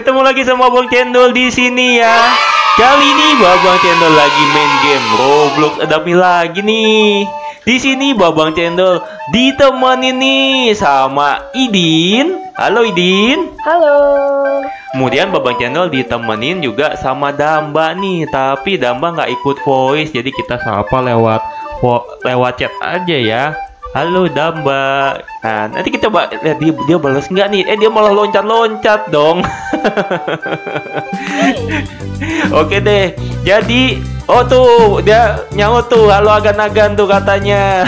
ketemu lagi sama Bang Cendol di sini ya. Kali ini Babang Cendol lagi main game Roblox Adami lagi nih. Di sini Babang Cendol ditemani nih sama Idin. Halo Idin. Halo. Kemudian Babang Cendol ditemenin juga sama Damba nih, tapi Damba nggak ikut voice, jadi kita sapa lewat lewat chat aja ya. Halo Damba. Nah, nanti kita ba- lihat dia dia balas nggak nih? Eh dia malah loncat-loncat dong. Oke deh. Jadi oh tuh dia nyaut tuh halo agan-agan tuh katanya.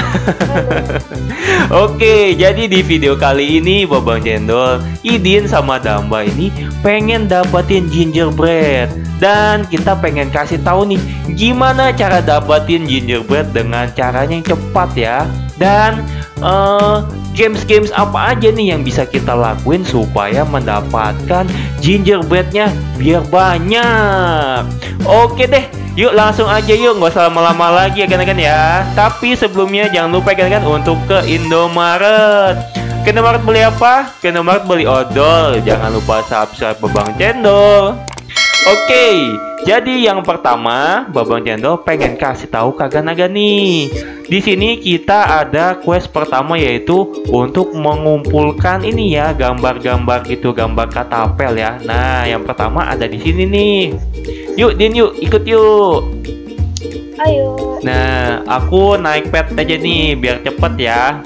Oke, jadi di video kali ini Babang Cendol, Idin sama Damba ini pengen dapetin gingerbread dan kita pengen kasih tahu nih gimana cara dapetin gingerbread dengan caranya yang cepat ya. Dan eh, games-games apa aja nih yang bisa kita lakuin supaya mendapatkan gingerbreadnya biar banyak. Oke deh, Yuk langsung aja yuk, nggak usah lama-lama lagi ya kan ya. Tapi sebelumnya jangan lupa kan kan untuk ke Indomaret. Ke Indomaret beli apa? Ke Indomaret beli odol. Jangan lupa subscribe Babang Cendol. Oke, jadi yang pertama Babang Cendol pengen kasih tahu kagak naga nih. Di sini kita ada quest pertama yaitu untuk mengumpulkan ini ya gambar-gambar gitu, gambar katapel ya. Nah, yang pertama ada di sini nih. Yuk, Din yuk, ikut yuk. Ayo. Nah, aku naik pet aja nih biar cepet ya.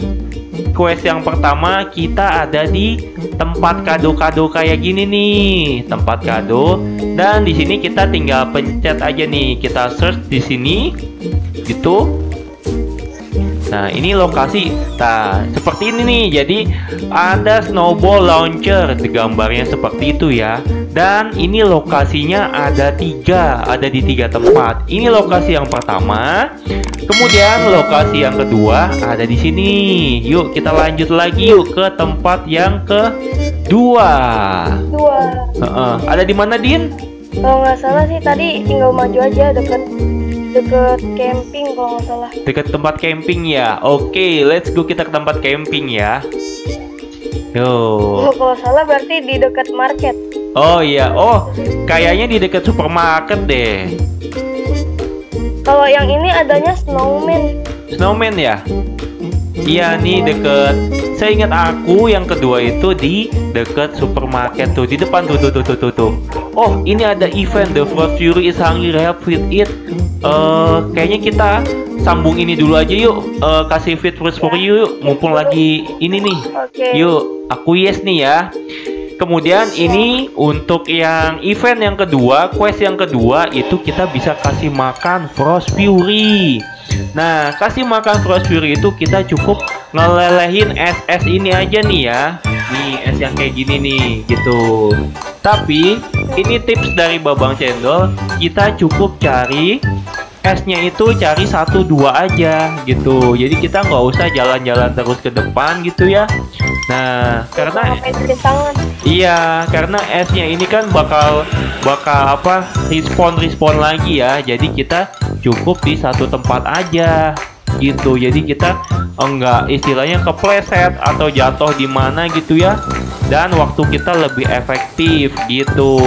Quest yang pertama kita ada di tempat kado-kado kayak gini nih, tempat kado. Dan di sini kita tinggal pencet aja nih, kita search di sini, gitu. Nah, ini lokasi. Nah, seperti ini nih. Jadi ada snowball launcher, gambarnya seperti itu ya. Dan ini lokasinya ada tiga, ada di tiga tempat. Ini lokasi yang pertama. Kemudian lokasi yang kedua ada di sini. Yuk kita lanjut lagi yuk ke tempat yang kedua. Dua. Heeh. Ada di mana Din? Kalau nggak salah sih tadi tinggal maju aja deket deket camping kalau nggak salah. Dekat tempat camping ya. Oke, let's go kita ke tempat camping ya. Yo. Oh, kalau salah berarti di dekat market. Oh iya. Oh, kayaknya di dekat supermarket deh. Kalau yang ini adanya snowman. Snowman ya? Iya nih deket. Saya ingat aku yang kedua itu di deket supermarket tuh di depan tuh tuh tuh tuh tuh. tuh. Oh ini ada event The Frost Fury is hungry help with it. Eh kayaknya kita sambung ini dulu aja yuk. Eh kasih fit Frost for you yuk. Mumpung lagi ini nih. Yuk, aku yes nih ya. Kemudian ini untuk yang event yang kedua, quest yang kedua itu kita bisa kasih makan Frost Fury. Nah, kasih makan Frost Fury itu kita cukup ngelelehin es-es ini aja nih ya. Nih, es yang kayak gini nih, gitu. Tapi, ini tips dari Babang Cendol, kita cukup cari esnya itu cari satu dua aja gitu jadi kita nggak usah jalan-jalan terus ke depan gitu ya nah karena. Iya, karena esnya ini kan bakal bakal apa? Respon respon lagi ya. Jadi kita cukup di satu tempat aja gitu. Jadi kita enggak istilahnya kepleset atau jatuh di mana gitu ya. Dan waktu kita lebih efektif gitu.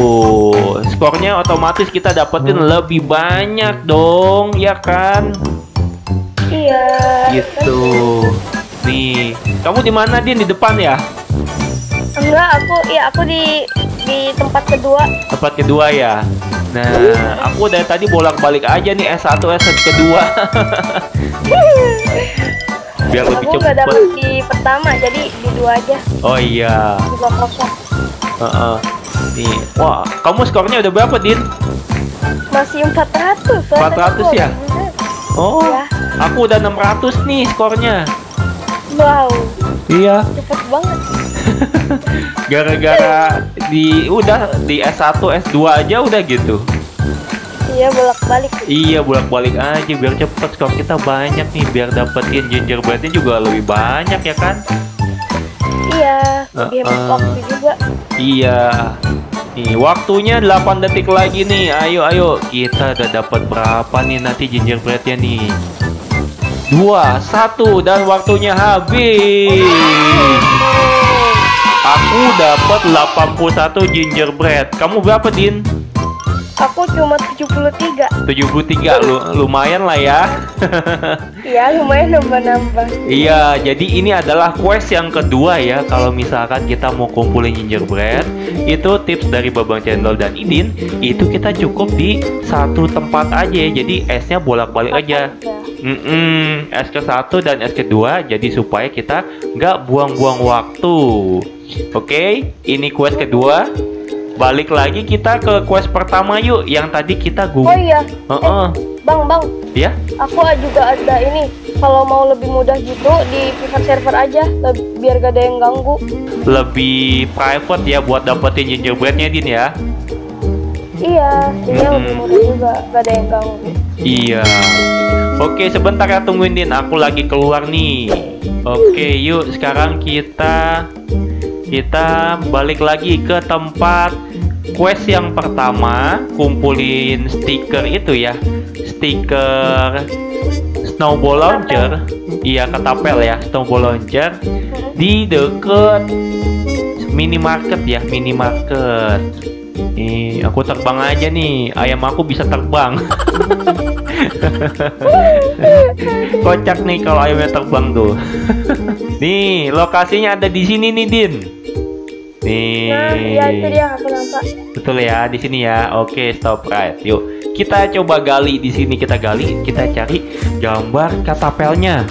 Skornya otomatis kita dapetin lebih banyak dong, ya kan? Iya. Gitu. Nih, kamu di mana Din? Di depan ya? Enggak, aku ya aku di di tempat kedua. tempat kedua ya. Nah, aku dari tadi bolak-balik aja nih S1 S1 kedua. Biar lebih Aku nggak cepet. dapet di pertama, jadi di dua aja. Oh iya. Dua kosong. Heeh. Nih, wah, kamu skornya udah berapa, Din? Masih 400. soalnya 400 ya? aku- Oh, Ya. aku udah 600 nih skornya. Wow, Iya, cepet banget. gara-gara di udah di S1 S2 aja udah gitu. Iya bolak-balik. Iya, bolak-balik aja biar cepet skor kita banyak nih biar dapetin gingerbreadnya juga lebih banyak ya kan? Iya, lebih hemat Uh-uh. waktu juga. Iya. Nih, waktunya 8 detik lagi nih. Ayo, ayo. Kita udah dapat berapa nih nanti gingerbreadnya nih? Dua, satu, dan waktunya habis. Aku dapat 81 gingerbread. Kamu berapa, Din? Aku cuma 73. 73 lu, lumayan lah ya. Iya, lumayan nambah-nambah. iya, jadi ini adalah quest yang kedua ya. Kalau misalkan kita mau kumpulin gingerbread, itu tips dari Babang Cendol dan Idin, itu kita cukup di satu tempat aja. Jadi esnya bolak-balik aja. Mm-mm, es ke satu dan es kedua, jadi supaya kita nggak buang-buang waktu. Oke, ini quest kedua. Balik lagi kita ke quest pertama yuk, yang tadi kita Oh gu. iya, Heeh. Bang, Bang. Ya, Aku juga ada ini. Kalau mau lebih mudah gitu di private server aja, biar gak ada yang ganggu. lebih private ya buat dapetin gingerbreadnya Din ya. Iya, ini Mm-mm. lebih mudah juga, gak ada yang ganggu. Iya. Oke, sebentar ya tungguin Din, aku lagi keluar nih. Oke, yuk sekarang kita kita balik lagi ke tempat quest yang pertama, kumpulin stiker itu ya. Stiker snowball launcher. Iya, ketapel ya, snowball launcher di deket minimarket ya, minimarket. Nih, aku terbang aja nih. Ayam aku bisa terbang. Kocak nih kalau ayamnya terbang tuh. nih, lokasinya ada di sini nih, Din. Nih. Nah, iya itu dia aku nampak. Betul ya, di sini ya. Oke, stop right. Yuk, kita coba gali di sini. Kita gali, kita cari gambar katapelnya.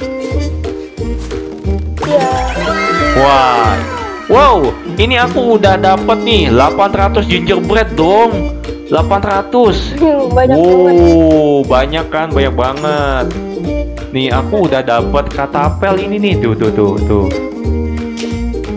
Iya. Wah. Wow, ini aku udah dapet nih 800 gingerbread dong. 800. Banyak banget. Wow, banyak kan, banyak banget. Nih, aku udah dapet katapel ini nih. Tuh, tuh, tuh, tuh.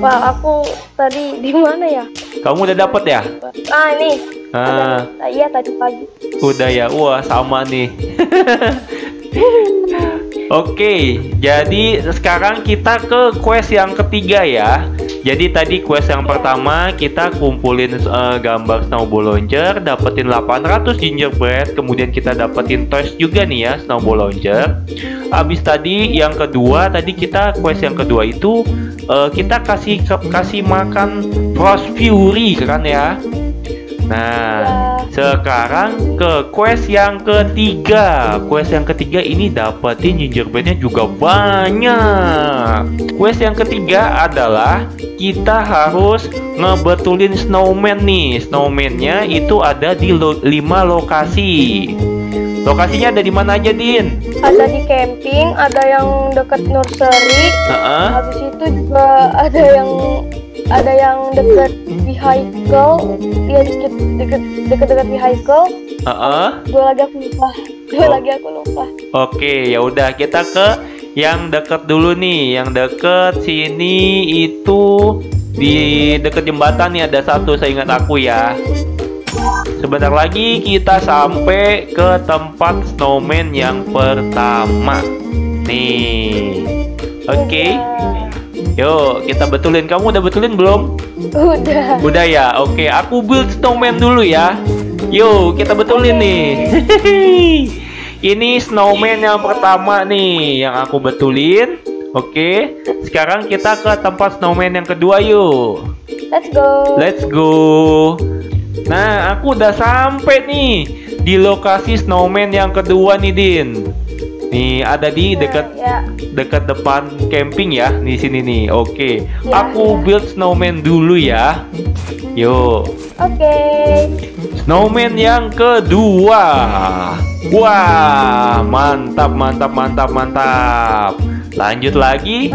Wah, aku tadi di mana ya? Kamu udah dapet ya? Ah, ini. Ah, Ada, iya tadi pagi. udah ya. Wah, sama nih. Oke, jadi sekarang kita ke quest yang ketiga ya. Jadi tadi quest yang pertama kita kumpulin eh, gambar snowball launcher, dapetin 800 gingerbread, kemudian kita dapetin toys juga nih ya snowball launcher. Habis tadi yang kedua, tadi kita quest yang kedua itu eh, kita kasih kasih makan Frost Fury kan ya. Nah, sekarang ke quest yang ketiga. Quest yang ketiga ini dapetin gingerbreadnya juga banyak. Quest yang ketiga adalah kita harus ngebetulin snowman nih. Snowman-nya itu ada di lo 5 lokasi. Lokasinya ada di mana aja, Din? Ada di camping, ada yang dekat nursery, Heeh. habis itu juga ada yang ada yang dekat vehicle, iya dikit deket deket dekat vehicle. Heeh. Dua lagi aku lupa. Dua Oh. lagi aku lupa. Oke, ya udah kita ke yang deket dulu nih. Yang deket sini itu di deket jembatan nih ada satu, saya ingat aku ya. Sebentar lagi kita sampai ke tempat snowman yang pertama. Nih. Oke. Yuk, kita betulin. Kamu udah betulin belum? Udah. Udah ya. Oke, aku build snowman dulu ya. Yuk, kita betulin nih. Ini snowman yang pertama nih yang aku betulin. Oke, sekarang kita ke tempat snowman yang kedua yuk. Let's go. Let's go. Nah, aku udah sampai nih di lokasi snowman yang kedua nih, Din. Nih, ada di dekat Ya, dekat depan camping ya di sini nih. Oke, Ya, aku ya. build snowman dulu ya. Yuk. oke. Snowman yang kedua. Wah, mantap, mantap, mantap, mantap. Lanjut lagi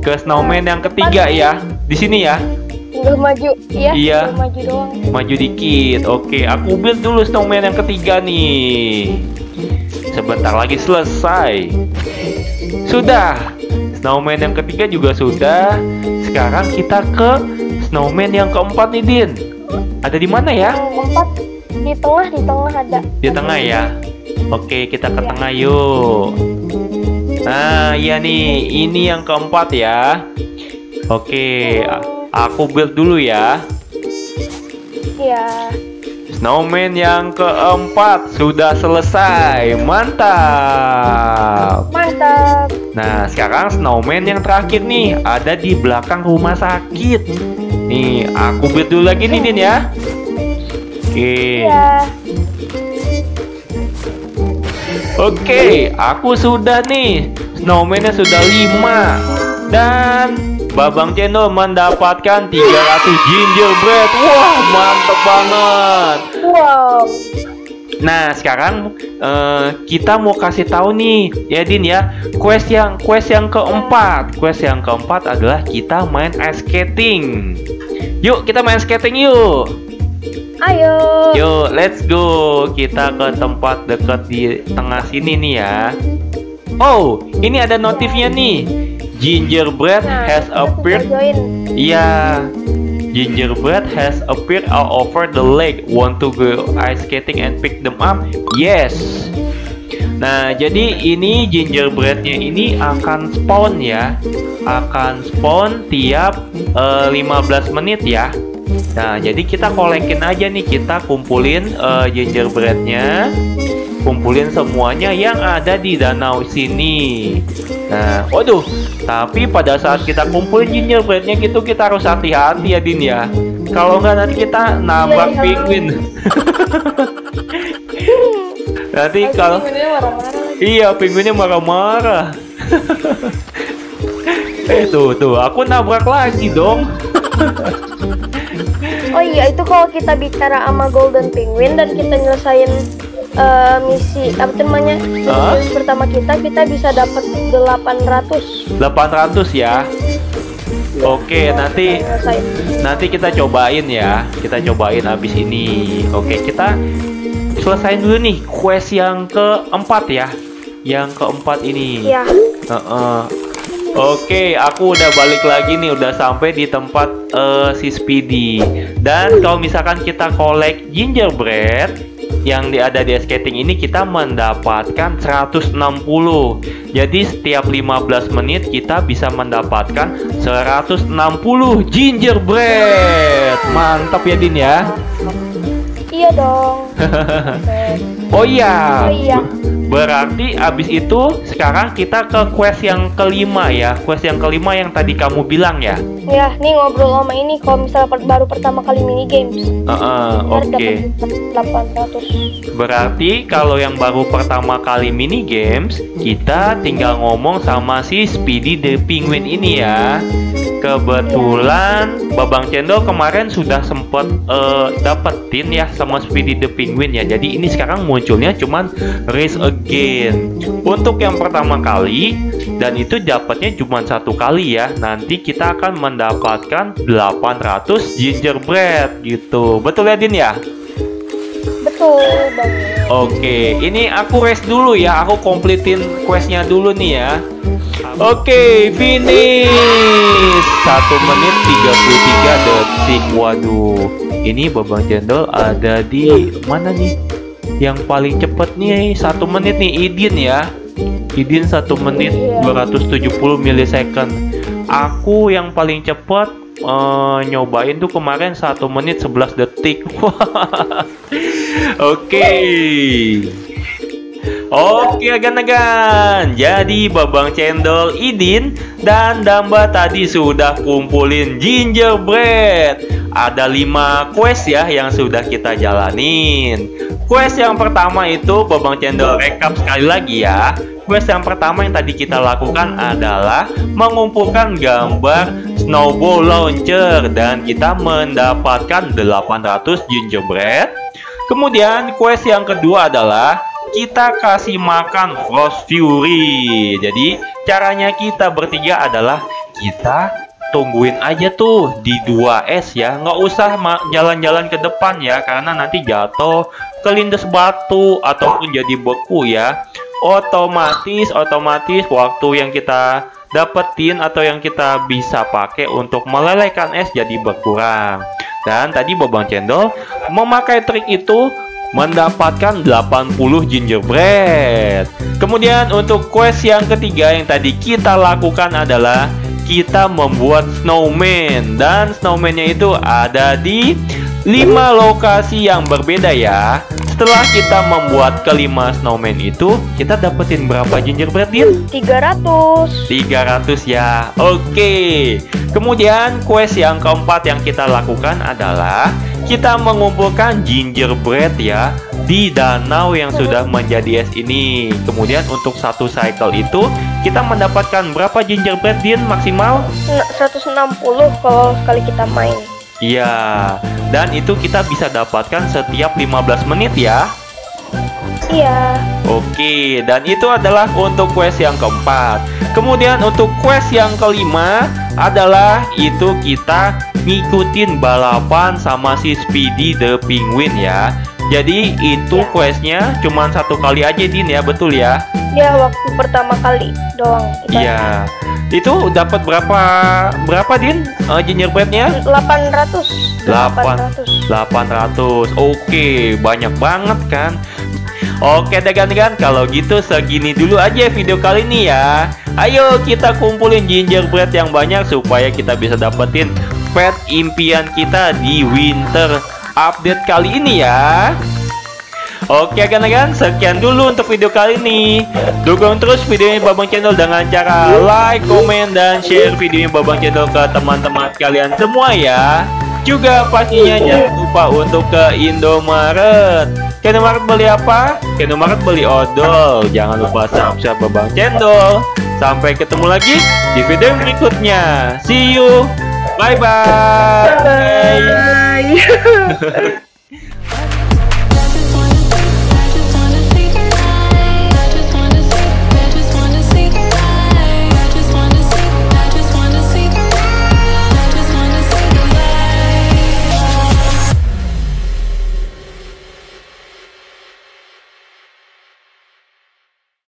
ke snowman yang ketiga ya. Di sini ya. Tinggal maju. Iya, Iya. maju doang. Maju dikit. Oke, aku build dulu snowman yang ketiga nih. Sebentar lagi selesai. Sudah. Snowman yang ketiga juga sudah. Sekarang kita ke snowman yang keempat nih, Din. Ada di mana ya? Keempat di tengah, di tengah ada. Di tengah ya. Oke, kita ke tengah yuk. Nah, iya nih, ini yang keempat ya. Oke, a- aku build dulu ya. Iya. Snowman yang keempat sudah selesai. Mantap. Mantap. Nah, sekarang snowman yang terakhir nih ada di belakang rumah sakit. Nih, aku build dulu lagi nih, Din ya. Oke. Iya. Oke, aku sudah nih. Snowman-nya sudah 5 dan Babang Cendol mendapatkan 300 gingerbread. Wah, mantep banget. Wow. Nah, sekarang eh, kita mau kasih tahu nih, ya Din ya. Quest yang quest yang keempat. Quest yang keempat adalah kita main ice skating. Yuk, kita main skating yuk. Ayo. Yuk, let's go. Kita ke tempat dekat di tengah sini nih ya. Oh, ini ada notifnya nih. Gingerbread Nah, has appeared. Iya. Gingerbread has appeared all over the lake. Want to go ice skating and pick them up? Yes. Nah, jadi ini gingerbreadnya ini akan spawn ya. Akan spawn tiap eh, 15 menit ya. Nah, jadi kita kolekin aja nih, kita kumpulin eh, gingerbreadnya, kumpulin semuanya yang ada di danau sini. Nah, waduh, tapi pada saat kita kumpulin gingerbreadnya gitu kita harus hati-hati ya Din ya. Kalau nggak nanti kita nabrak Iya, iya. penguin. nanti Pasti kalau iya penguinnya marah-marah. eh tuh tuh, aku nabrak lagi dong. Oh iya, itu kalau kita bicara sama Golden Penguin dan kita nyelesain eh, misi apa tuh namanya? Misi pertama kita kita bisa dapat 800. 800 ya. Oke, nanti Nyelesain. nanti kita cobain ya. Kita cobain abis ini. Oke, kita selesain dulu nih quest yang keempat ya. Yang keempat ini. Iya. Heeh. Oke, aku udah balik lagi nih, udah sampai di tempat eh, si Speedy. Dan kalau misalkan kita collect gingerbread yang ada di skating ini kita mendapatkan 160. Jadi setiap 15 menit kita bisa mendapatkan 160 gingerbread. Mantap ya Din ya. Iya dong. Oh iya. Oh iya. Berarti abis itu sekarang kita ke quest yang kelima ya. Quest yang kelima yang tadi kamu bilang ya. Ya, nih ngobrol sama ini kalau misalnya per- baru pertama kali mini games. Heeh, Ntar Oke. 800. Berarti kalau yang baru pertama kali mini games, kita tinggal ngomong sama si Speedy the Penguin ini ya. Kebetulan Babang Cendol kemarin sudah sempet eh, dapetin ya sama Speedy the Penguin ya. Jadi ini sekarang munculnya cuman race again. Untuk yang pertama kali dan itu dapatnya cuma satu kali ya. Nanti kita akan mendapatkan 800 gingerbread gitu. Betul ya Din ya? Betul banget. Oke, ini aku rest dulu ya. Aku completein questnya dulu nih ya. Oke, finish. 1 menit 33 detik. Waduh, ini Babang Jendol ada di mana nih? Yang paling cepet nih, satu menit nih Idin ya. Idin 1 menit Iya. 270 milisecond. Aku yang paling cepet eh, nyobain tuh kemarin 1 menit 11 detik. Oke. Oke agan-agan. Jadi Babang Cendol Idin dan Damba tadi sudah kumpulin gingerbread. Ada 5 quest ya yang sudah kita jalanin. Quest yang pertama itu Babang Cendol rekap sekali lagi ya. Quest yang pertama yang tadi kita lakukan adalah mengumpulkan gambar snowball launcher. Dan kita mendapatkan 800 gingerbread Kemudian quest yang kedua adalah kita kasih makan Frost Fury. Jadi caranya kita bertiga adalah kita tungguin aja tuh di 2S ya. Nggak usah jalan-jalan ke depan ya karena nanti jatuh kelindes batu ataupun jadi beku ya. Otomatis otomatis waktu yang kita dapetin atau yang kita bisa pakai untuk melelehkan es jadi berkurang. Dan tadi Babang Cendol memakai trik itu mendapatkan 80 gingerbread. Kemudian untuk quest yang ketiga yang tadi kita lakukan adalah kita membuat snowman dan snowman-nya itu ada di lima lokasi yang berbeda ya. Setelah kita membuat kelima snowman itu, kita dapetin berapa gingerbread, Din? 300. 300 ya. Oke. Kemudian quest yang keempat yang kita lakukan adalah kita mengumpulkan gingerbread ya di danau yang sudah menjadi es ini. Kemudian untuk satu cycle itu kita mendapatkan berapa gingerbread din maksimal? N- 160 kalau sekali kita main. Iya. Dan itu kita bisa dapatkan setiap 15 menit ya. Iya. Oke, dan itu adalah untuk quest yang keempat. Kemudian untuk quest yang kelima adalah itu kita ngikutin balapan sama si Speedy the Penguin ya. Jadi itu Ya. questnya cuma satu kali aja Din ya, betul ya? Ya waktu pertama kali doang. Iya. Itu dapat berapa berapa Din? Uh, gingerbreadnya? 800. Delapan. 800. 800 Oke banyak banget kan Oke degan-degan kalau gitu segini dulu aja video kali ini ya Ayo kita kumpulin gingerbread yang banyak supaya kita bisa dapetin pet impian kita di winter update kali ini ya Oke kan-kan, sekian dulu untuk video kali ini. Dukung terus videonya Babang Channel dengan cara like, komen, dan share videonya Babang Channel ke teman-teman kalian semua ya. Juga pastinya jangan lupa untuk ke Indomaret. Indomaret beli apa? Indomaret beli odol. Jangan lupa subscribe Babang Channel. Sampai ketemu lagi di video berikutnya. See you. Bye bye. Bye.